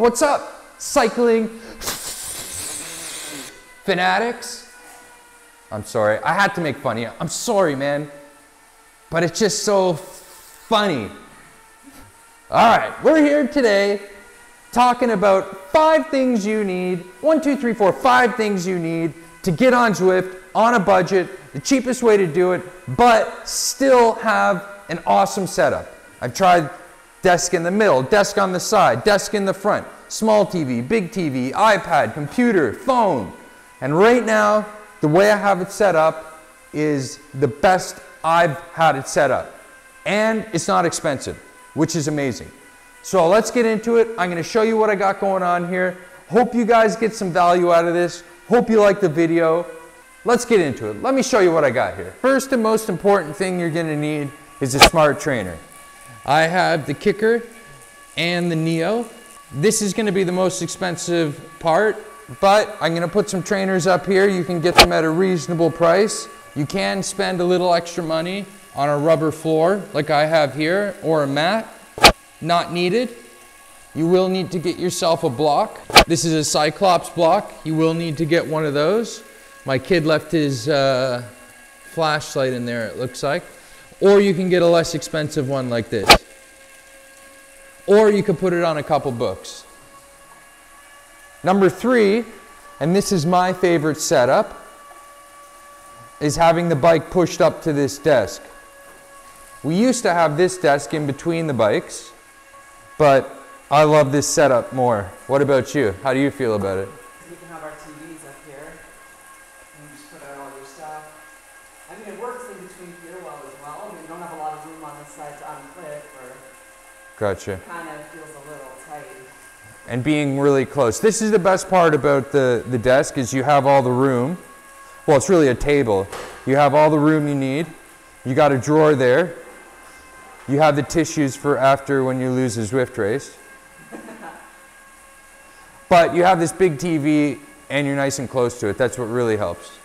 What's up, cycling fanatics? I'm sorry, I had to make fun of you. I'm sorry, man. But it's just so funny. All right, we're here today talking about five things you need. One, two, three, four, five things you need to get on Zwift on a budget, the cheapest way to do it, but still have an awesome setup. I've tried desk in the middle, desk on the side, desk in the front, small TV, big TV, iPad, computer, phone. And right now, the way I have it set up is the best I've had it set up. And it's not expensive, which is amazing. So let's get into it. I'm gonna show you what I got going on here. Hope you guys get some value out of this. Hope you like the video. Let's get into it. Let me show you what I got here. First and most important thing you're gonna need is a smart trainer. I have the KICKR and the Neo. This is gonna be the most expensive part, but I'm gonna put some trainers up here. You can get them at a reasonable price. You can spend a little extra money on a rubber floor like I have here or a mat. Not needed. You will need to get yourself a block. This is a CycleOps block. You will need to get one of those. My kid left his uh, flashlight in there, it looks like. Or you can get a less expensive one like this. Or you could put it on a couple books. Number three, and this is my favorite setup, is having the bike pushed up to this desk. We used to have this desk in between the bikes, but I love this setup more. What about you? How do you feel about it? We can have our TVs up here and just put out all your stuff. I mean, it works in between here well as well. I mean, we don't have a lot of room on this side to unclip or Gotcha. kind of feels a little tight. And being really close. This is the best part about the, the desk is you have all the room. Well, it's really a table. You have all the room you need. You got a drawer there. You have the tissues for after when you lose a Zwift race. But you have this big TV and you're nice and close to it. That's what really helps.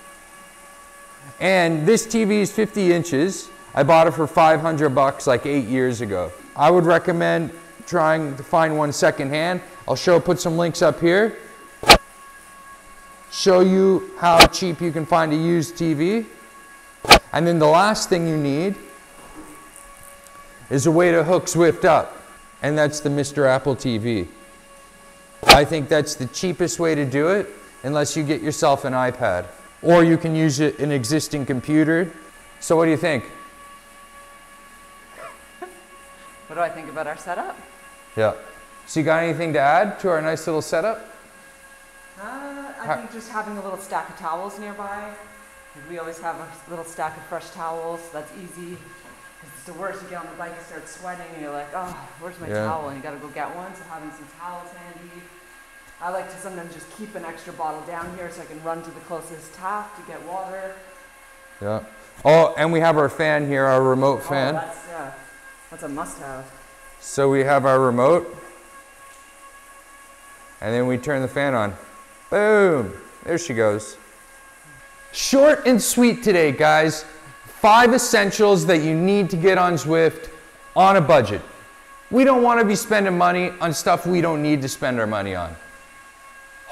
And this TV is 50 inches. I bought it for 500 bucks like eight years ago. I would recommend trying to find one secondhand. I'll show, put some links up here. Show you how cheap you can find a used TV. And then the last thing you need is a way to hook Zwift up. And that's the Mr. Apple TV. I think that's the cheapest way to do it, unless you get yourself an iPad. Or you can use an existing computer. So what do you think? What do I think about our setup? Yeah. So you got anything to add to our nice little setup? Uh, I think just having a little stack of towels nearby. We always have a little stack of fresh towels. That's easy. it's the worst. You get on the bike, you start sweating, and you're like, oh, where's my Yeah. towel? And you gotta go get one. So having some towels handy. I like to sometimes just keep an extra bottle down here so I can run to the closest tap to get water. Yeah. Oh, and we have our fan here, our remote Oh, fan. that's, yeah, that's a must-have. So we have our remote. And then we turn the fan on. Boom. There she goes. Short and sweet today, guys. Five essentials that you need to get on Zwift on a budget. We don't want to be spending money on stuff we don't need to spend our money on.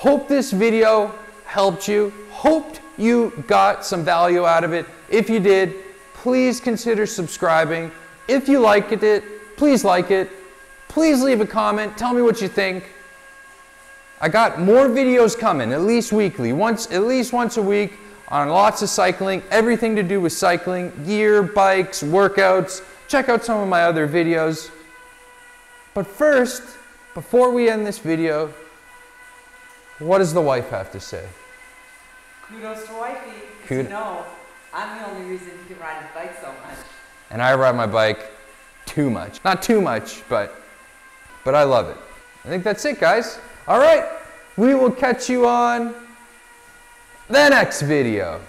Hope this video helped you. Hoped you got some value out of it. If you did, please consider subscribing. If you liked it, please like it. Please leave a comment. Tell me what you think. I got more videos coming, at least weekly, once at least once a week on lots of cycling, everything to do with cycling, gear, bikes, workouts. Check out some of my other videos. But first, before we end this video, what does the wife have to say? Kudos to wifey. Kud- you know, I'm the only reason he can ride his bike so much. And I ride my bike too much. Not too much, but but I love it. I think that's it, guys. All right. We will catch you on the next video.